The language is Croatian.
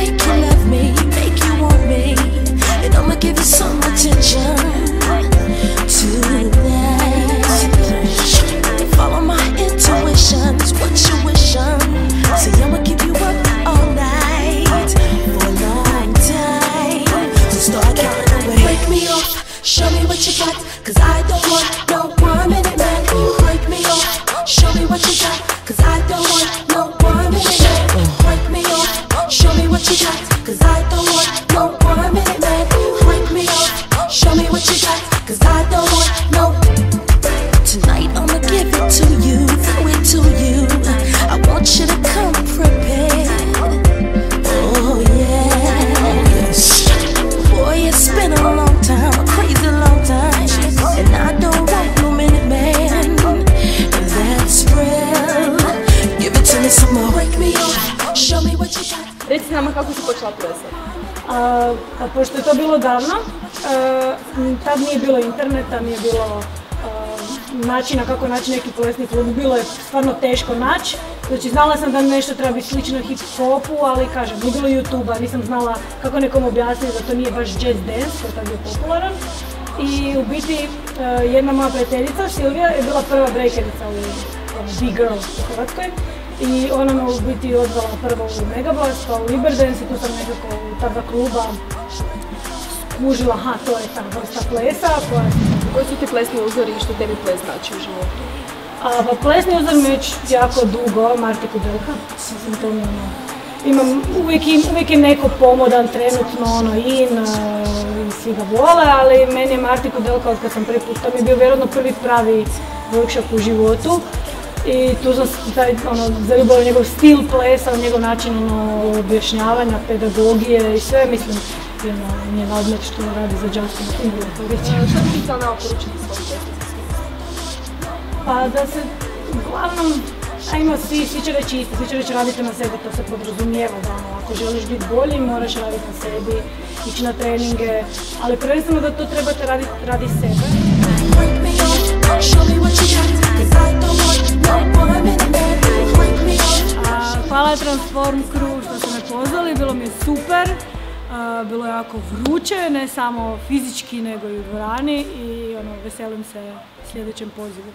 make you love me, make you want me, and I'ma give you some attention tonight. Follow my intuitions, what you? See, I'ma keep you up all night for a long time. Start. Break me off, show me what you I don't want no one minute. Break me off, show me what you cause I don't. Nama kako si počela plesati. A, pa pošto je to bilo davno, e, m, tad nije bilo interneta, nije bilo e, načina kako naći neki plesni klub, bilo je stvarno teško naći. Znači znala sam da nešto treba biti slično hip hopu, ali kažem, nije bilo youtube nisam znala kako nekom objasniti da to nije baš jazz dance koji je tad bio popularan. I u biti e, jedna moja prijateljica, Silvija, je bila prva breakerica u ono, Big Girl u Hrvatskoj. I ona me u biti odvela prvo u Megablast, pa u Liberdance i tu sam nekako u ta dva kluba skužila, ha, to je ta vrsta plesa koja Koji su ti plesni uzori i što tebi ples znači u životu? a pa plesni uzor mi je već jako dugo, Marti Kudelka, mislim to mi je ono, imam, uvijek, im, uvijek je neko pomodan, trenutno ono in, i svi ga vole, ali meni je Marti Kudelka od kad sam prvi put, to mi je bio vjerojatno prvi pravi workshop u životu. I tu sam se taj, ono, zaljubila njegov stil plesa, njegov način ono, objašnjavanja, pedagogije i sve, mislim, jedno, njen odmet što radi za Justina Timberlake. Što bi ti htjela nama poručiti plesnicima? Pa da se, uglavnom, ajmo svi, svi će reći isto, svi će reći radite na sebi, to se podrazumijeva da ono, ako želiš biti bolji moraš raditi na sebi, ići na treninge, ali prvenstveno da to trebate raditi radi sebe. Transform Crew što ste me pozvali, bilo mi je super. A, bilo je jako vruće, ne samo fizički nego i u dvorani i ono, veselim se sljedećem pozivu.